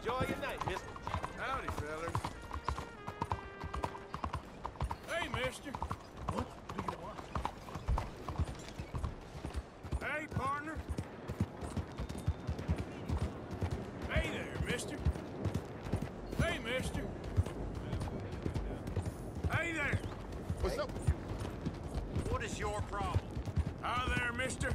Enjoy your night, mister. Howdy, fellas. Hey, mister. What do you want? Hey, partner. Hey there, mister. Hey, mister. Hey there. What's up? What is your problem? Hi there, mister.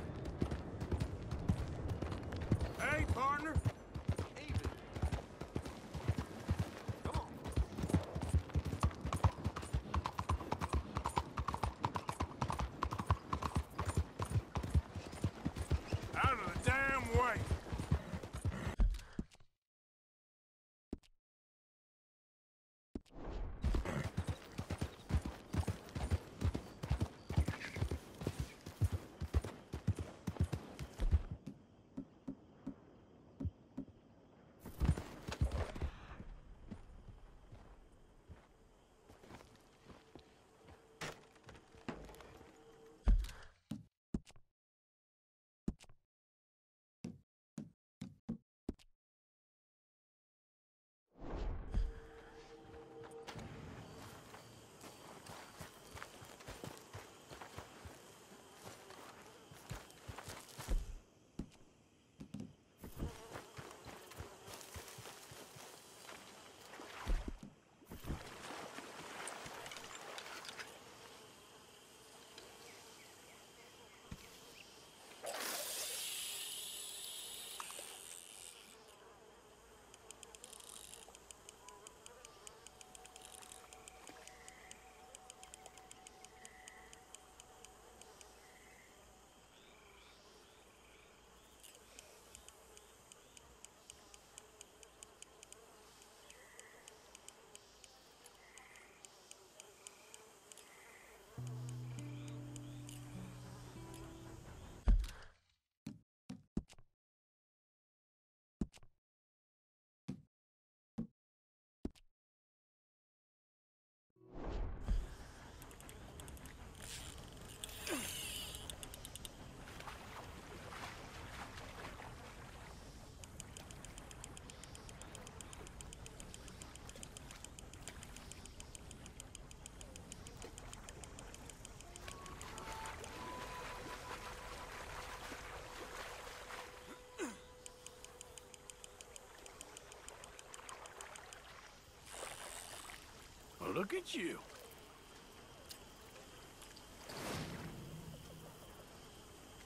Look at you.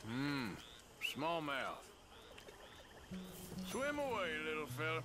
Mmm, smallmouth. Swim away, little fella.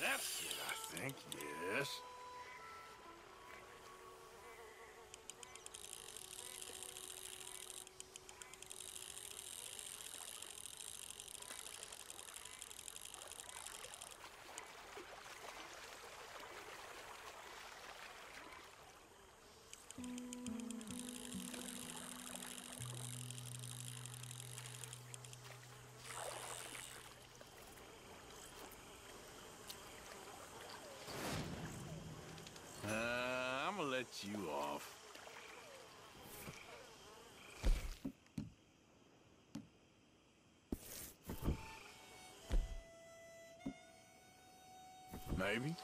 That's it, I think, yes. Let you off. Maybe.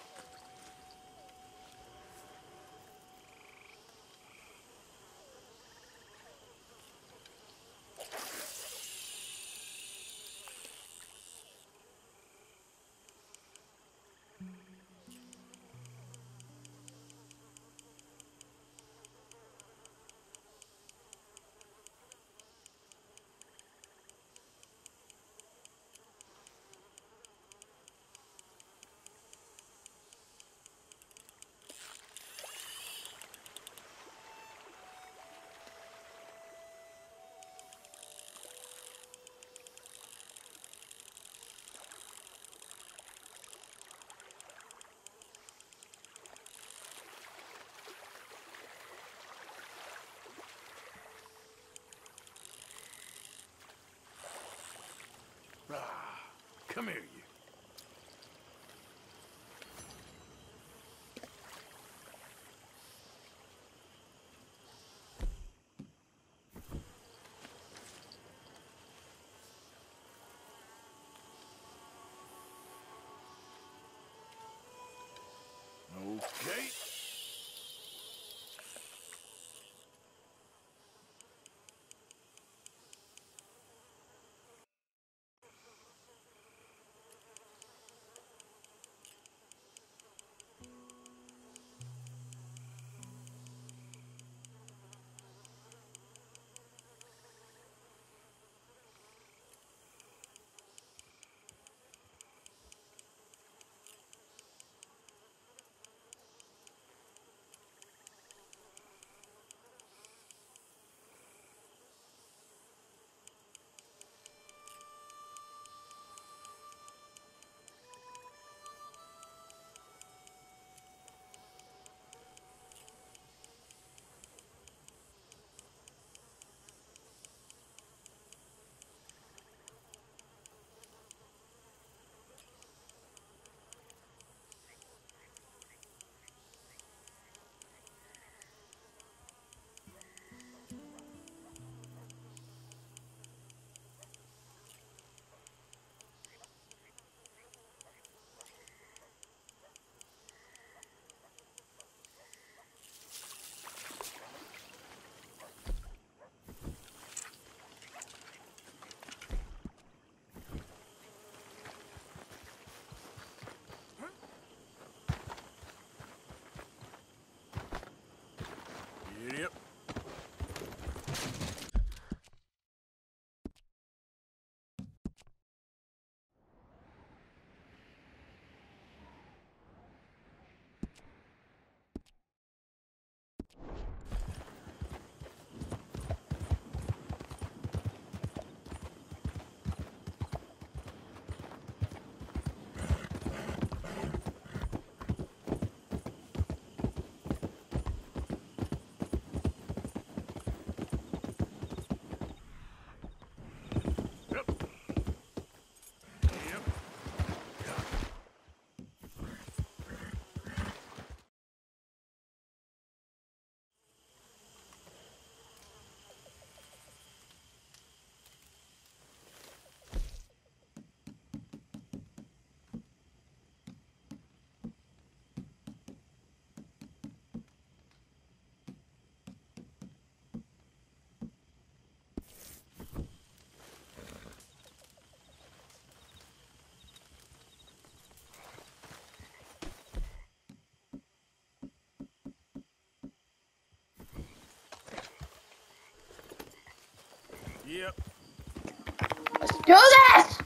Come here, you. Yep. Let's do this!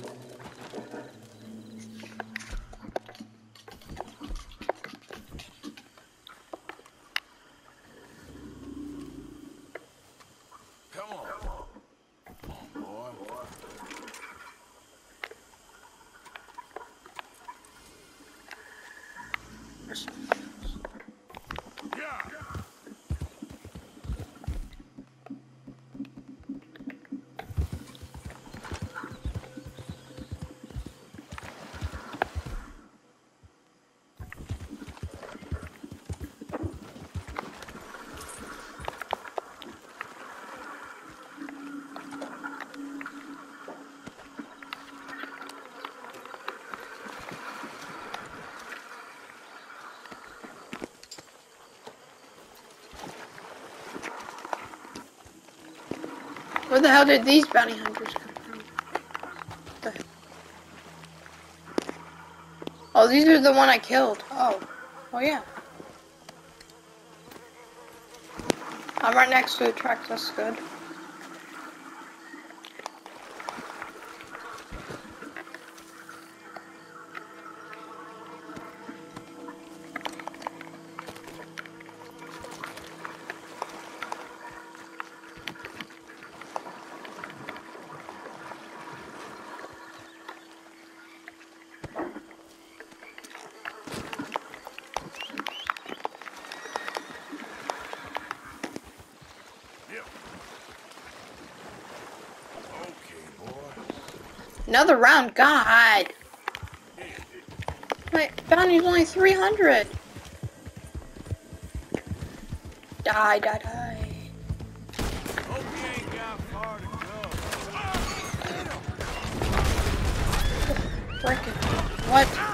Where the hell did these bounty hunters come from? The? Oh, these are the one I killed. Oh. Oh, yeah. I'm right next to the tracks. That's good. Another round. God. My bounty's only 300. Die, die, die. Freaking. What?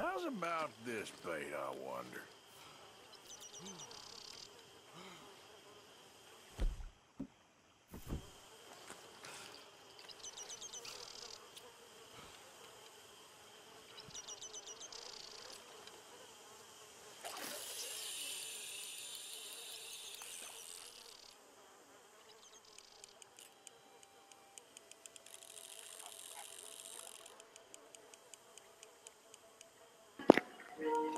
How's about this bait, I wonder?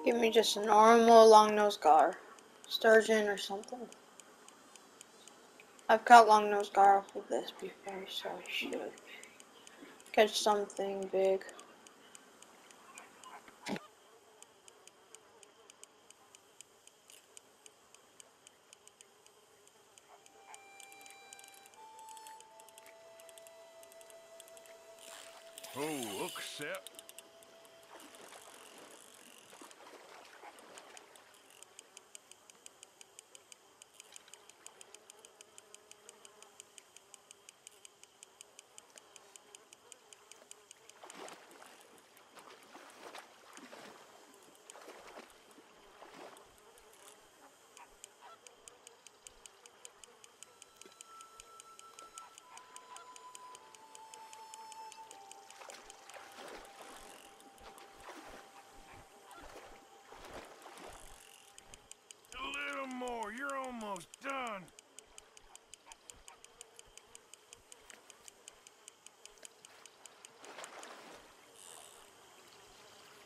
Give me just a normal long nose gar. Sturgeon or something. I've caught long nose gar off of this before, so I should catch something big. Oh, look, Sep.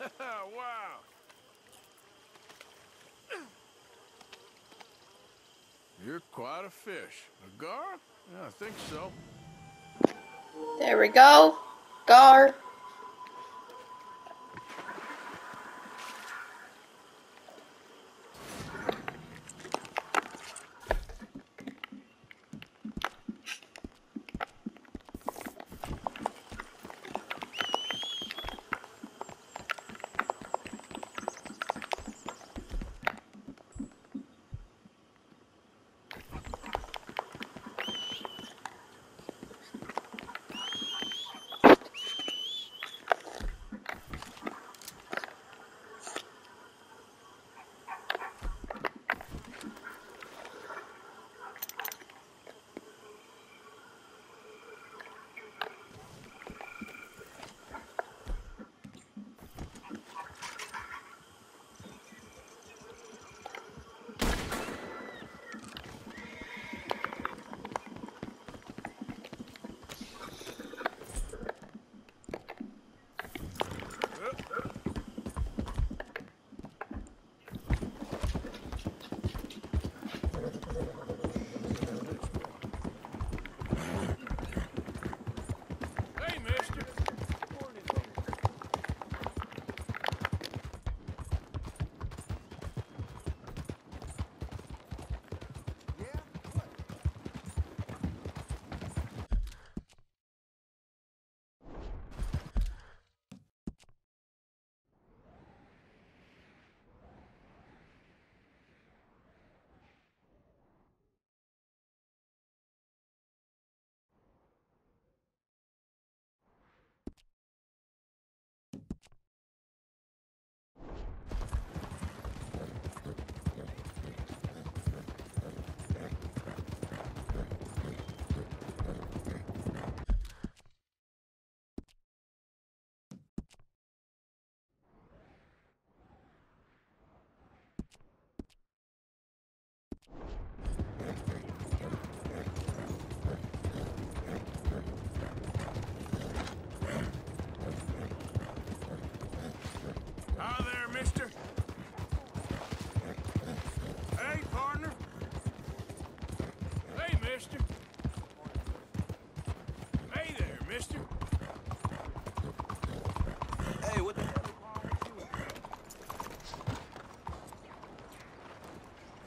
wow. You're quite a fish. A gar? Yeah, I think so. There we go. Gar. Mister. Hey there, mister. Hey, what the hell?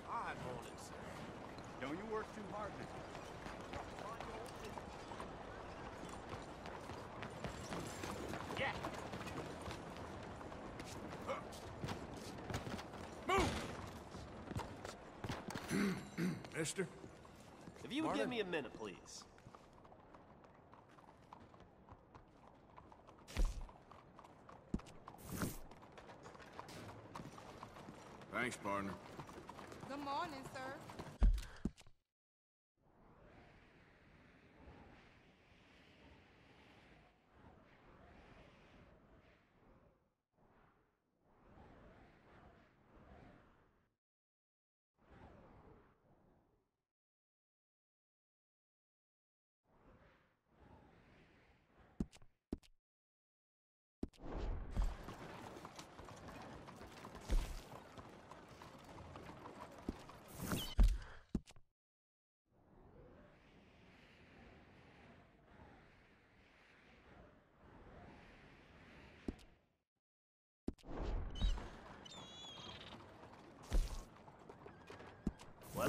Right, morning, sir. Don't you work too hard now. Mister. If you would give me a minute, please. Thanks, partner. Good morning, sir.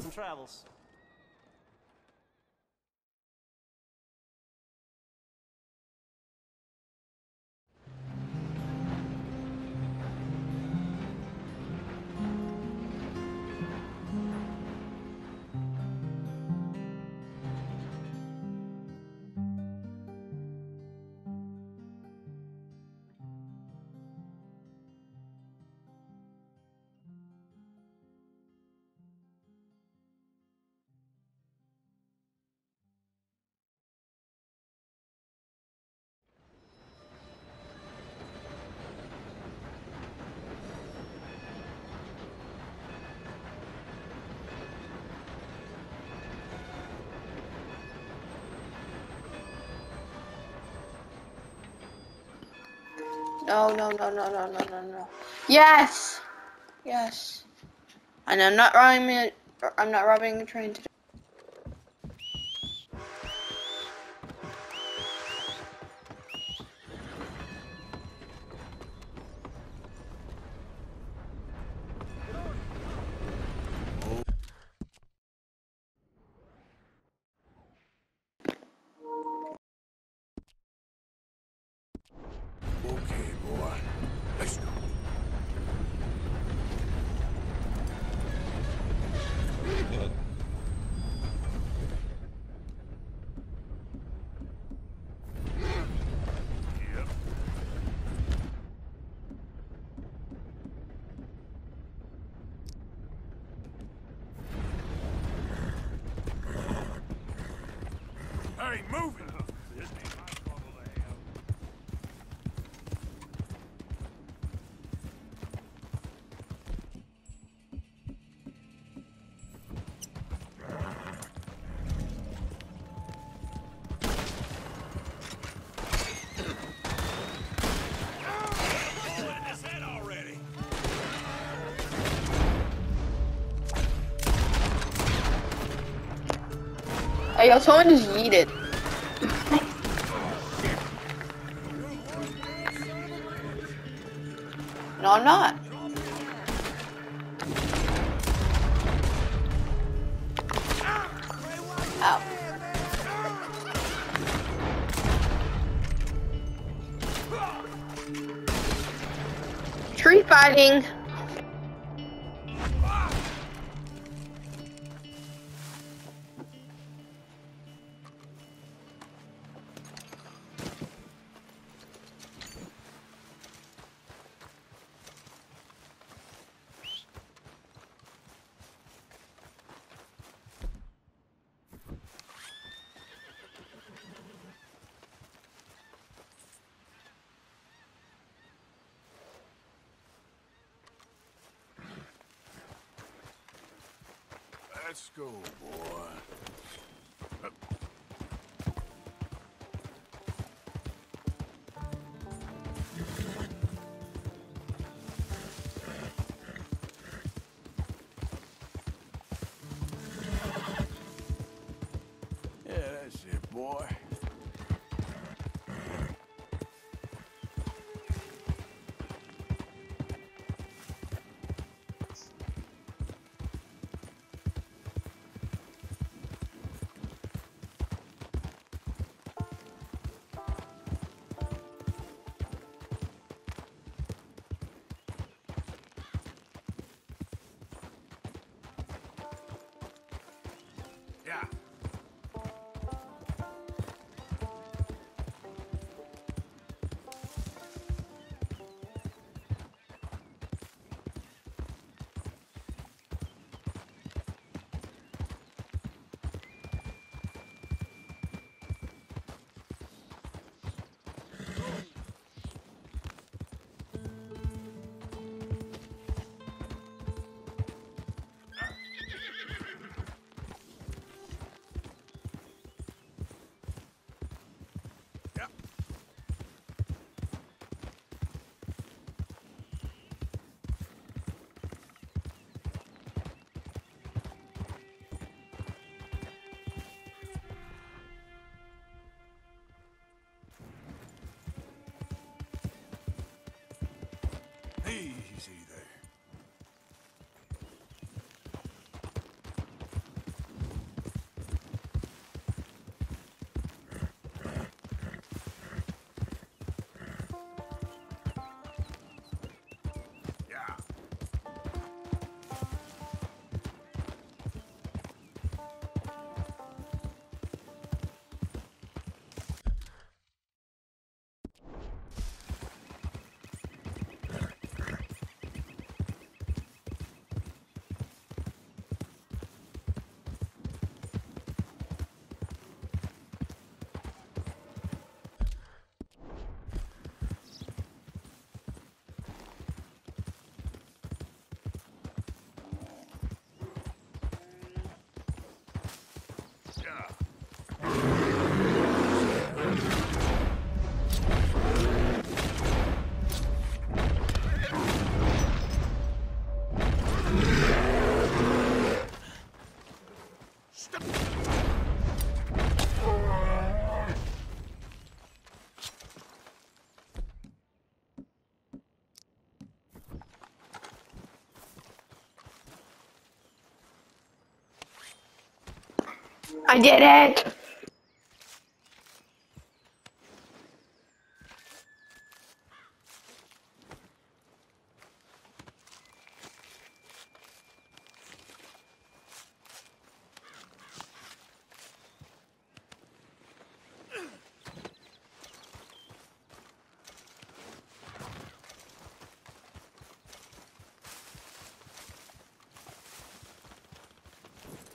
Pleasant travels. No, no, no, no, no, no, no, no. Yes! Yes. And I'm not robbing it. I'm not robbing a train today. Move it! Hey, someone just yeeted. I'm not. Let's go, boy. Yeah, that's it, boy. Yeah. I did it.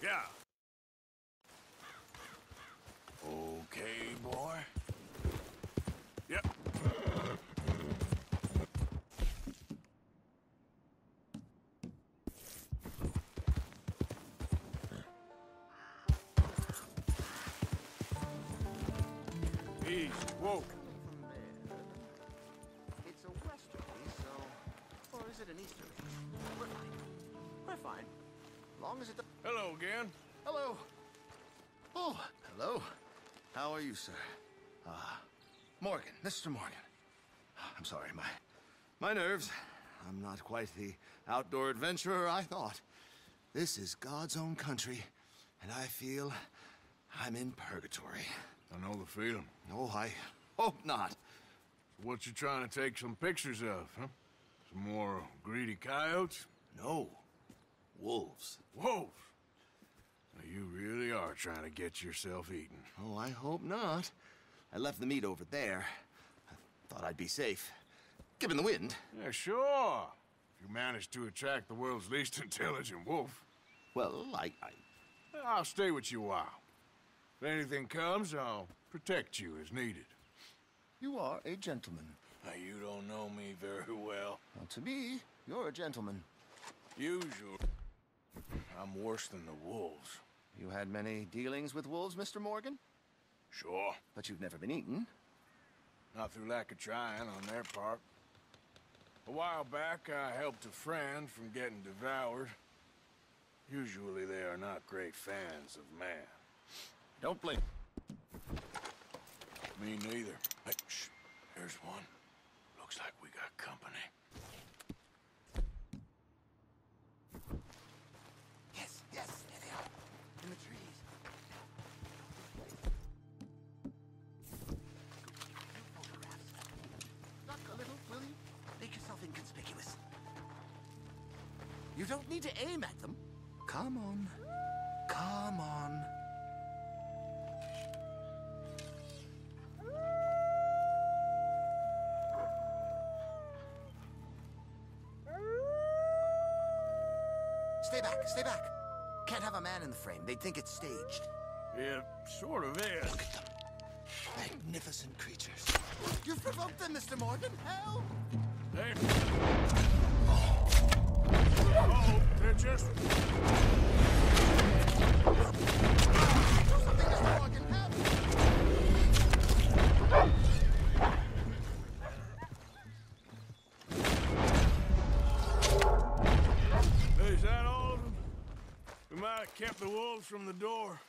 Yeah. Okay, boy. Yep. Easy. Whoa. It's a westerly, so... Or is it an easterly? We're fine. We're fine. Long as it... Hello again. Hello. Oh, hello. How are you, sir? Ah, Morgan, Mr. Morgan. I'm sorry, my my nerves. I'm not quite the outdoor adventurer I thought. This is God's own country, and I feel I'm in purgatory. I know the feeling. Oh, I hope not. What you trying to take some pictures of, huh? Some more greedy coyotes? No. Wolves. Wolves. Now, You really are trying to get yourself eaten. Oh, I hope not. I left the meat over there. I thought I'd be safe. Given the wind. Yeah, sure. If you manage to attract the world's least intelligent wolf, Well, I, I I'll stay with you a while. If anything comes, I'll protect you as needed. You are a gentleman. Now, you don't know me very well. Well, to me, you're a gentleman. Usual. I'm worse than the wolves. You had many dealings with wolves, Mr. Morgan? Sure. But you've never been eaten. Not through lack of trying on their part. A while back, I helped a friend from getting devoured. Usually, they are not great fans of man. Don't blame. Me neither. Hey, shh. There's one. Looks like we got company. Yes, yes, there they are. In the trees. Duck a little, will you? Make yourself inconspicuous. You don't need to aim at them. Come on. Come on. Stay back. Can't have a man in the frame. They'd think it's staged. It sort of is. Look at them. Magnificent creatures. You've provoked them, Mr. Morgan. Help! Hey. Oh, they're just... the wolves from the door.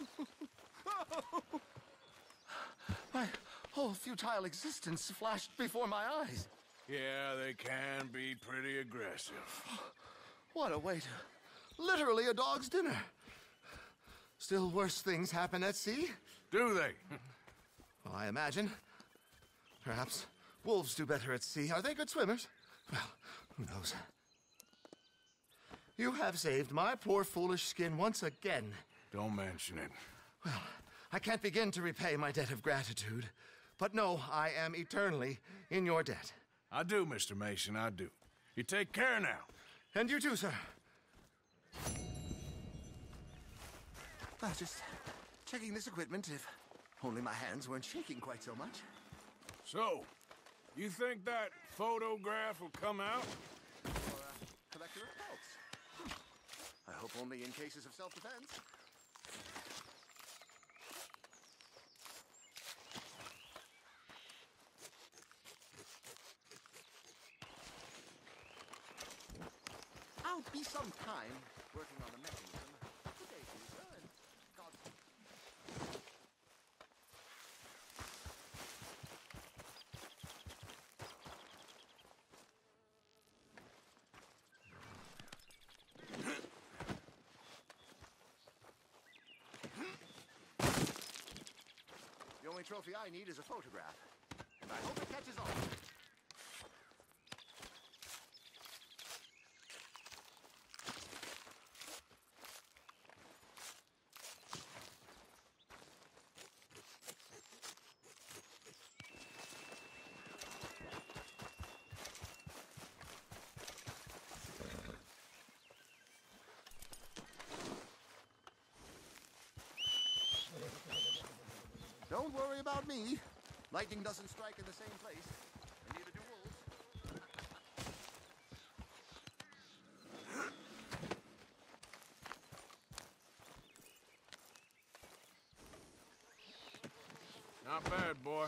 My whole futile existence flashed before my eyes. Yeah, they can be pretty aggressive. What a way to literally a dog's dinner. Still worse things happen at sea. Do they? Well, I imagine. Perhaps wolves do better at sea. Are they good swimmers? Well, who knows? You have saved my poor foolish skin once again. Don't mention it. Well, I can't begin to repay my debt of gratitude. But no, I am eternally in your debt. I do, Mr. Mason, I do. You take care now. And you too, sir. Ah, just checking this equipment if only my hands weren't shaking quite so much. So, you think that photograph will come out? Or a collector of pelts. Hmm. I hope only in cases of self-defense. I'll be some time working on the mechanism. Good day to you, sir, and God... only trophy I need is a photograph. And I hope it catches on. Don't worry about me. Lightning doesn't strike in the same place, and neither do wolves. Not bad, boy.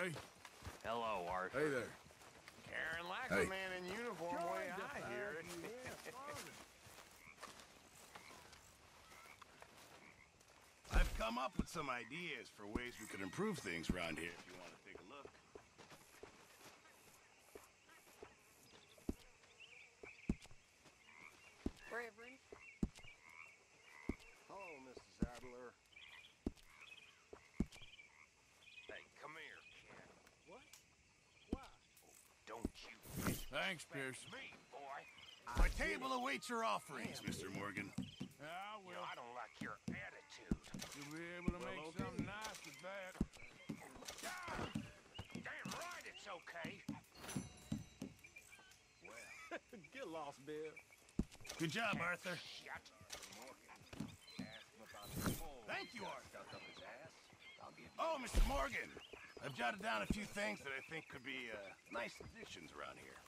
You okay? Hello, Art. Hey there. Karen like Hey. in uniform, way I hear it. I've come up with some ideas for ways we could improve things around here if you want to take a look. Reverend. Hello, Mrs. Adler. Hey, come here, kid. What? Why? Don't you Thanks, Pierce. me, boy. My table awaits your offerings, Mr. Morgan. Yeah, I You know, I don't like your attitude. You'll be able to make something nice with that. Damn right it's okay. Well. Get lost, Bill. Good job, Arthur. Shut. Morgan. Ask him about the hole Thank you, Arthur. stuck up his ass. I'll give you Oh, Mr. Morgan. I've jotted down a few things that I think could be uh, nice additions around here.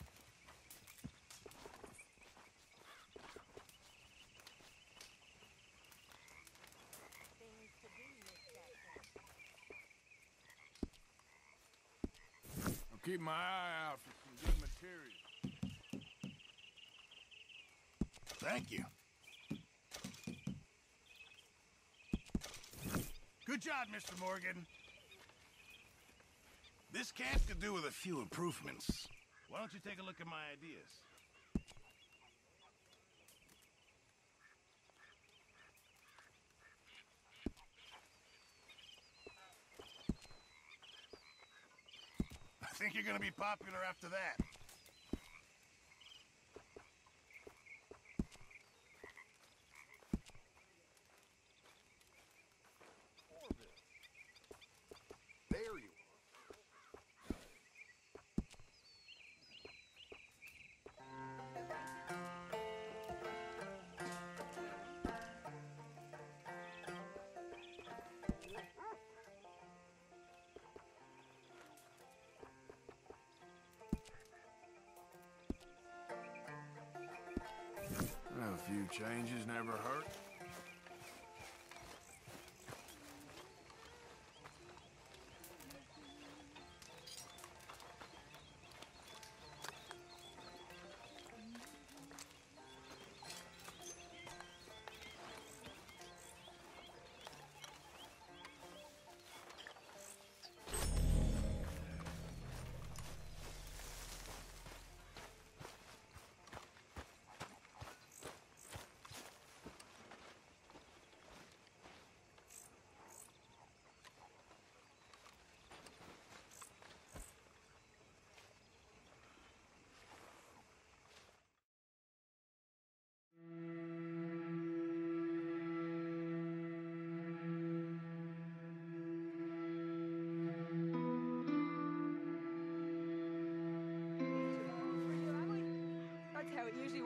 keep my eye out for some good material. Thank you. Good job, Mr. Morgan. This camp could do with a few improvements. Why don't you take a look at my ideas? Think you're gonna be popular after that. Changes never hurt.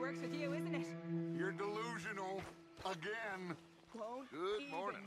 Works with you, isn't it? You're delusional. Again. Won't Good even morning,